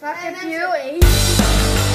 Fuck if you ate.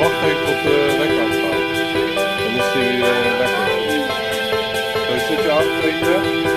wacht even tot de wekker gaat. Dan is hij uh, eh, lekker. Zo eh, zit je af, weet je.